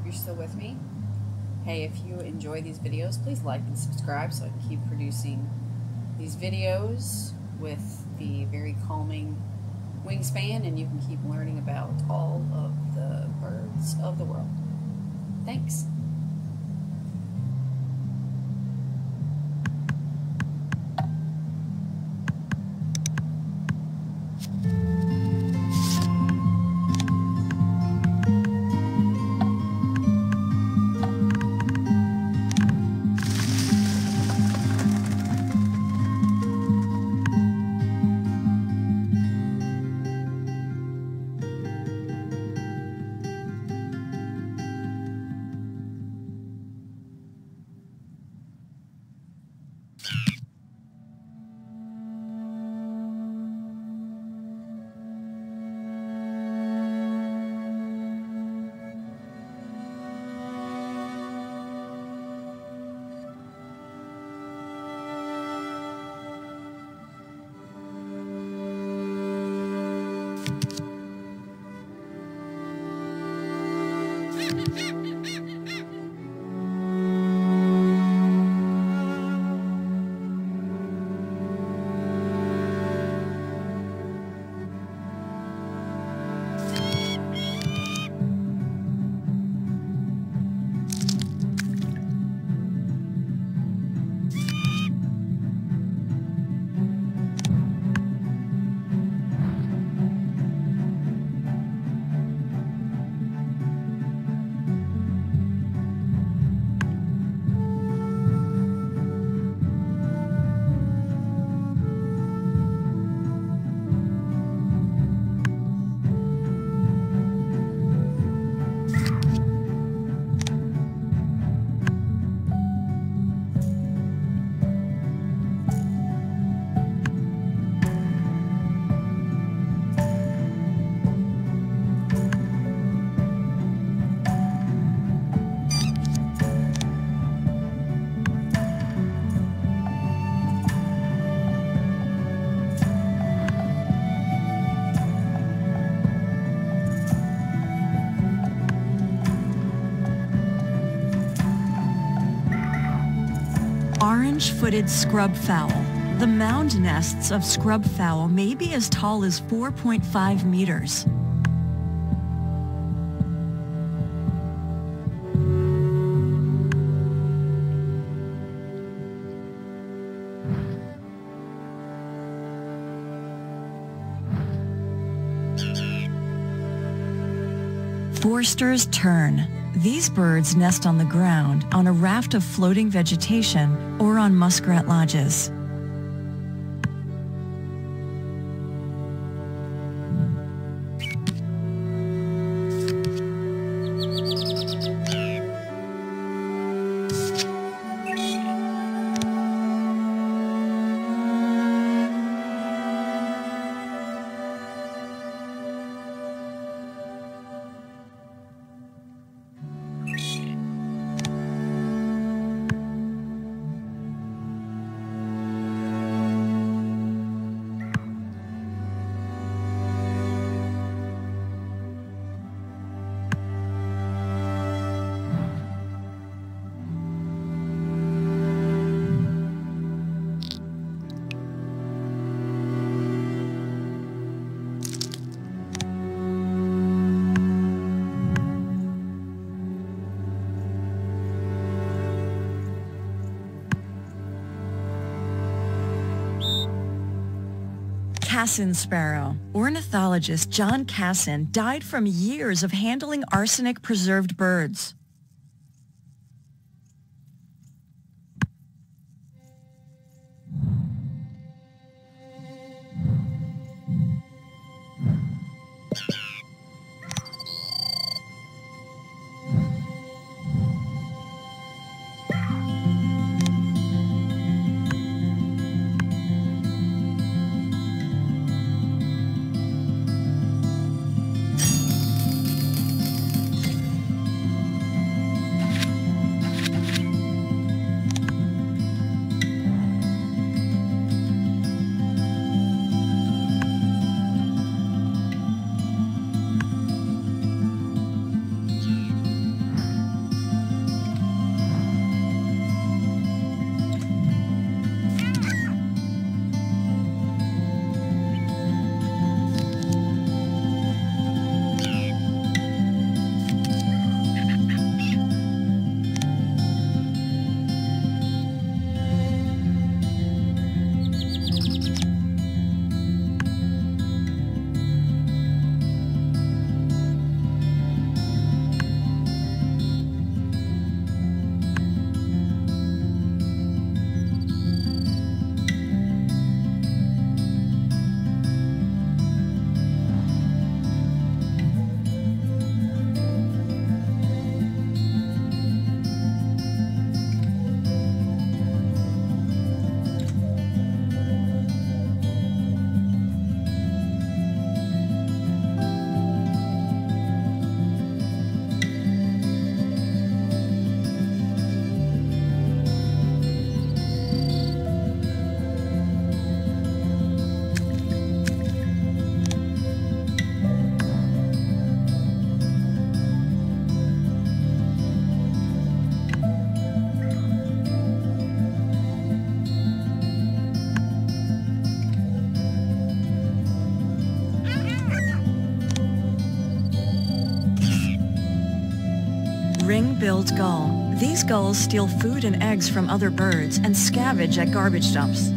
hope you're still with me. Hey, if you enjoy these videos, please like and subscribe so I can keep producing these videos with the very calming wingspan and you can keep learning about all of the birds of the world. Thanks. Orange-footed scrub fowl. The mound nests of scrub fowl may be as tall as 4.5 meters. Forster's tern. These birds nest on the ground, on a raft of floating vegetation, or on muskrat lodges. Cassin sparrow. Ornithologist John Cassin died from years of handling arsenic-preserved birds. Ring-billed gull. These gulls steal food and eggs from other birds and scavenge at garbage dumps.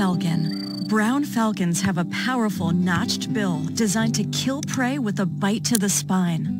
Falcon. Brown falcons have a powerful notched bill designed to kill prey with a bite to the spine.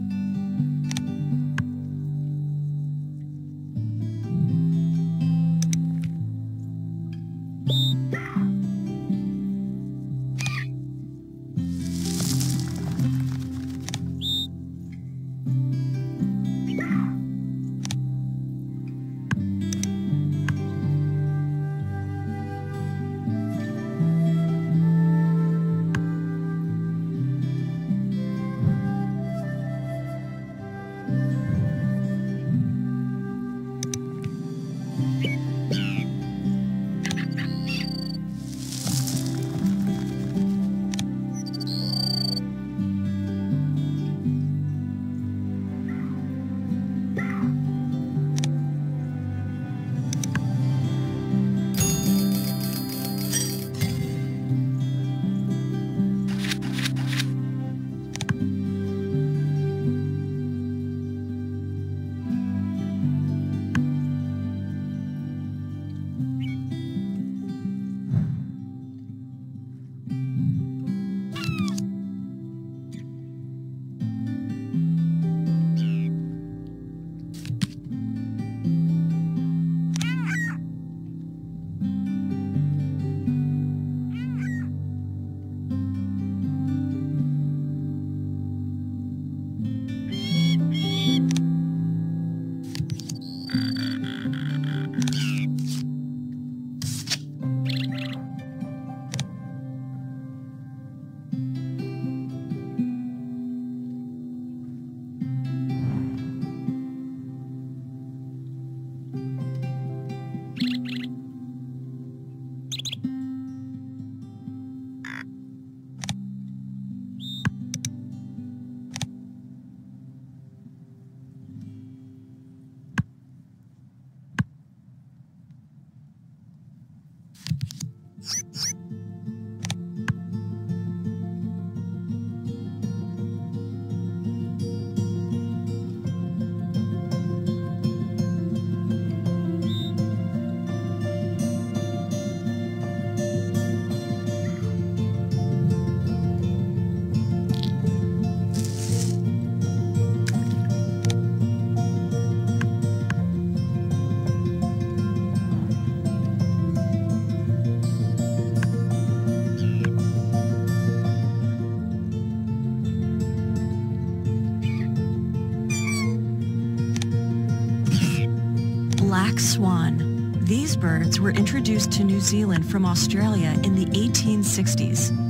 Black swan. These birds were introduced to New Zealand from Australia in the 1860s.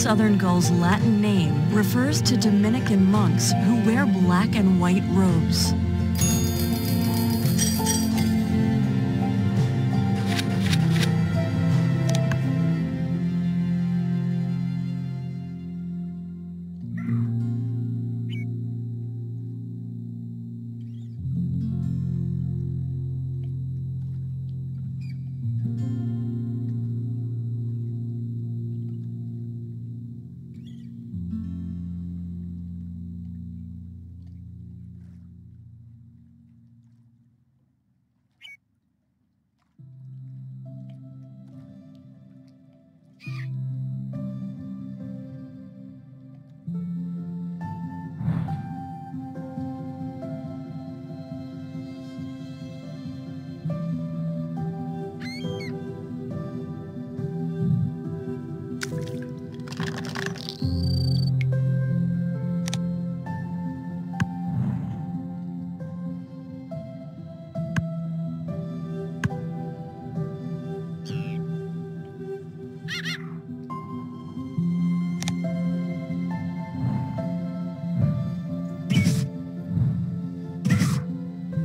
Southern gull's Latin name refers to Dominican monks who wear black and white robes.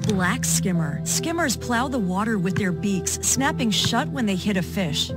Black skimmer. Skimmers plow the water with their beaks, snapping shut when they hit a fish.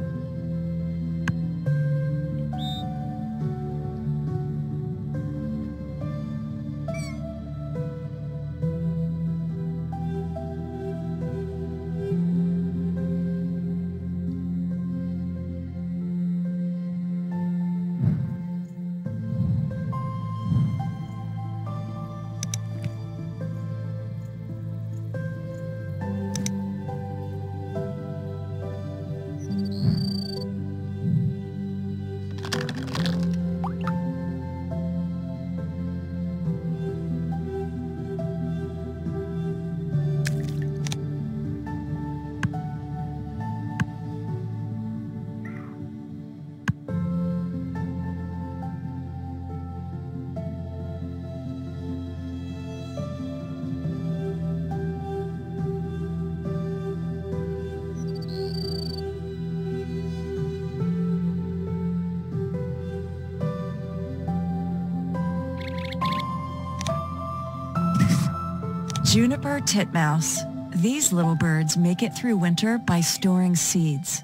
Juniper titmouse. These little birds make it through winter by storing seeds.